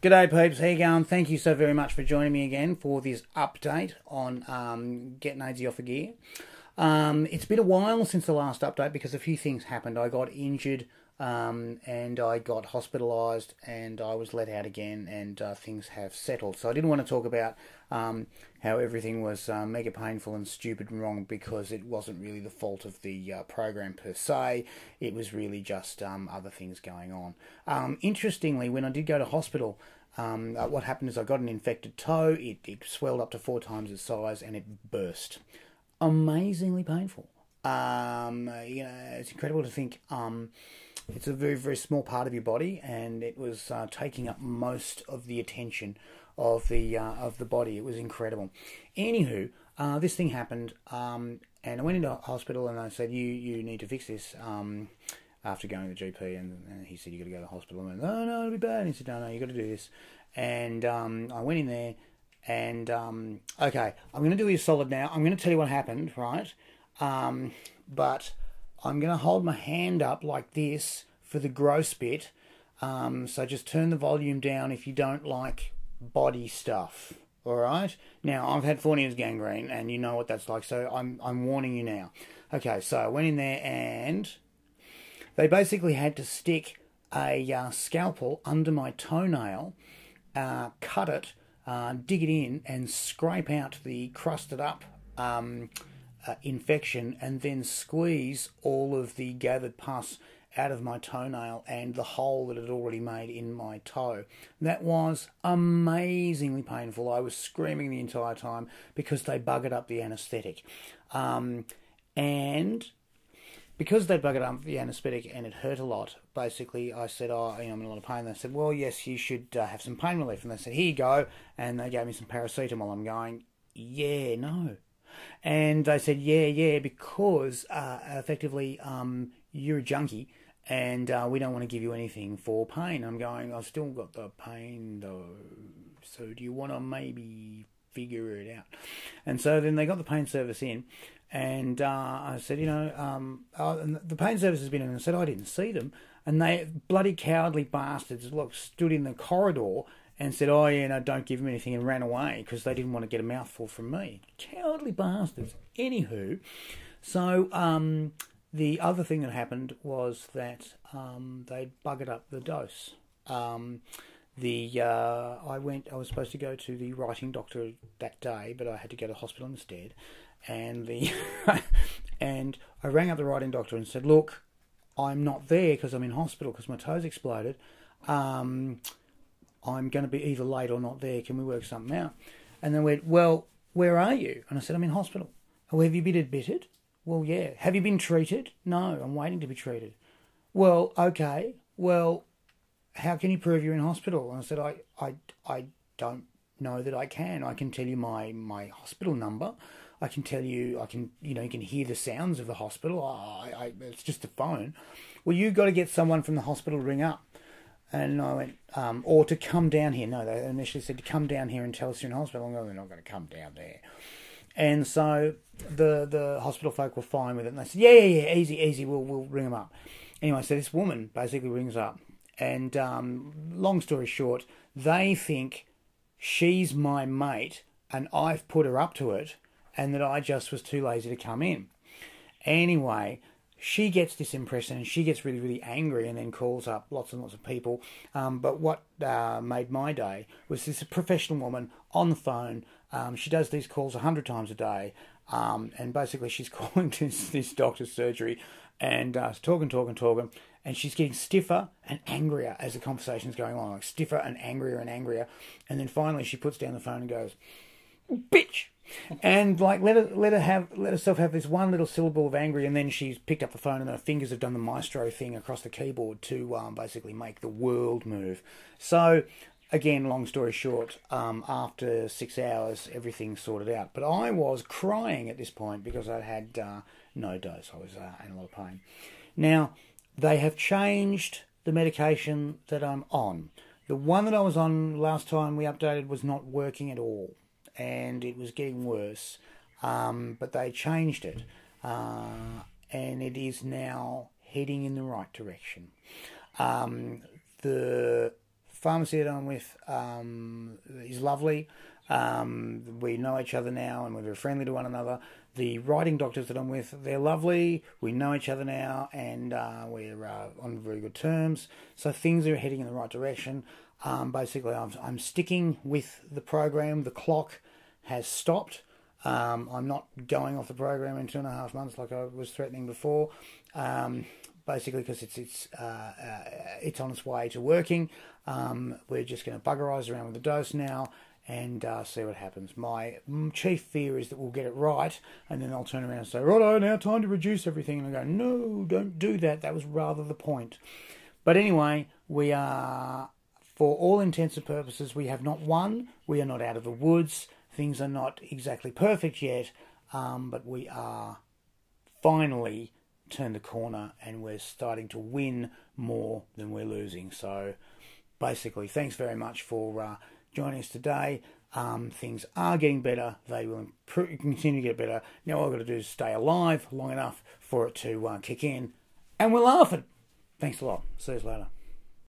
G'day peeps, how you going? Thank you so very much for joining me again for this update on um, getting AIDzee off the gear. Um, it's been a while since the last update because a few things happened. I got injured um, and I got hospitalised and I was let out again and uh, things have settled. So I didn't want to talk about um, how everything was uh, mega painful and stupid and wrong because it wasn't really the fault of the uh, program per se. It was really just um, other things going on. Um, interestingly, when I did go to hospital, um, uh, what happened is I got an infected toe. It, it swelled up to four times its size and it burst. Amazingly painful. Um, you know, it's incredible to think um, it's a very, very small part of your body, and it was uh, taking up most of the attention of the uh, of the body. It was incredible. Anywho, uh, this thing happened, um, and I went into hospital, and they said, "You you need to fix this." Um, after going to the GP, and, and he said, "You got to go to the hospital." I went, "No, no, it'll be bad." And he said, "No, no, you got to do this." And um, I went in there, and um, okay, I'm going to do you solid now. I'm going to tell you what happened, right? Um, but I'm going to hold my hand up like this for the gross bit. Um, so just turn the volume down if you don't like body stuff. All right. Now I've had Fournier's gangrene, and you know what that's like. So I'm I'm warning you now. Okay. So I went in there, and they basically had to stick a uh, scalpel under my toenail, uh, cut it, uh, dig it in, and scrape out the crusted up. Um, uh, infection and then squeeze all of the gathered pus out of my toenail and the hole that it already made in my toe. That was amazingly painful. I was screaming the entire time because they buggered up the anaesthetic. Um, and because they'd buggered up the anaesthetic and it hurt a lot, basically I said, Oh, you know, I'm in a lot of pain. They said, Well, yes, you should uh, have some pain relief. And they said, Here you go. And they gave me some paracetamol. I'm going, Yeah, no and they said, yeah, yeah, because uh, effectively um, you're a junkie and uh, we don't want to give you anything for pain. I'm going, I've still got the pain though. So do you want to maybe figure it out? And so then they got the pain service in. And uh, I said, you know, um, oh, the pain service has been in. And I said, I didn't see them. And they, bloody cowardly bastards, look, stood in the corridor and said, "Oh yeah, no, don't give them anything," and ran away because they didn't want to get a mouthful from me. Cowardly bastards. Anywho, so um, the other thing that happened was that um, they buggered up the dose. Um, the uh, I went. I was supposed to go to the writing doctor that day, but I had to go to hospital instead. And the and I rang up the writing doctor and said, "Look, I'm not there because I'm in hospital because my toes exploded." Um, I'm going to be either late or not there. Can we work something out? And then went, well, where are you? And I said, I'm in hospital. Oh, have you been admitted? Well, yeah. Have you been treated? No, I'm waiting to be treated. Well, okay. Well, how can you prove you're in hospital? And I said, I, I, I don't know that I can. I can tell you my, my hospital number. I can tell you, I can, you know, you can hear the sounds of the hospital. I, I, it's just a phone. Well, you got to get someone from the hospital to ring up. And I went, um, or to come down here. No, they initially said to come down here and tell us you're in hospital. I'm going, they're not going to come down there. And so the the hospital folk were fine with it. And they said, yeah, yeah, yeah, easy, easy, we'll, we'll ring them up. Anyway, so this woman basically rings up. And um, long story short, they think she's my mate and I've put her up to it and that I just was too lazy to come in. Anyway, she gets this impression and she gets really, really angry and then calls up lots and lots of people. Um, but what uh, made my day was this professional woman on the phone. Um, she does these calls a hundred times a day, um, and basically she's calling this, this doctor's surgery and uh, talking, talking, talking, and she's getting stiffer and angrier as the conversation's going on, like stiffer and angrier and angrier. And then finally she puts down the phone and goes, "Bitch." and like let her let her have let herself have this one little syllable of angry, and then she's picked up the phone and her fingers have done the maestro thing across the keyboard to um, basically make the world move. So again, long story short, um, after six hours, everything sorted out. But I was crying at this point because I had uh, no dose. I was uh, in a lot of pain. Now they have changed the medication that I'm on. The one that I was on last time we updated was not working at all and it was getting worse. Um, but they changed it, uh, and it is now heading in the right direction. Um, the pharmacy that I'm with um, is lovely. Um, we know each other now and we're very friendly to one another. The writing doctors that I'm with, they're lovely. We know each other now and uh, we're uh, on very good terms. So things are heading in the right direction. Um, basically, I'm, I'm sticking with the program. The clock has stopped. Um, I'm not going off the program in two and a half months like I was threatening before. Um, basically, because it's it's uh, uh, it's on its way to working. Um, we're just going to bugger eyes around with the dose now and uh, see what happens. My chief fear is that we'll get it right, and then they'll turn around and say, "Righto, now time to reduce everything." And I go, "No, don't do that. That was rather the point." But anyway, we are, for all intents and purposes, we have not won. We are not out of the woods. Things are not exactly perfect yet, um, but we are finally turned the corner and we're starting to win more than we're losing. So basically, thanks very much for uh, joining us today. Um, things are getting better. They will improve, continue to get better. Now all I've got to do is stay alive long enough for it to uh, kick in. And we're laughing. Thanks a lot. See you later.